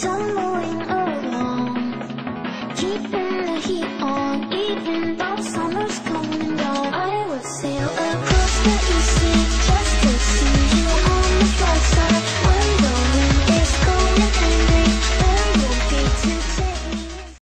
tumbling along, keeping the heat on, even though summer's coming down. I would sail across the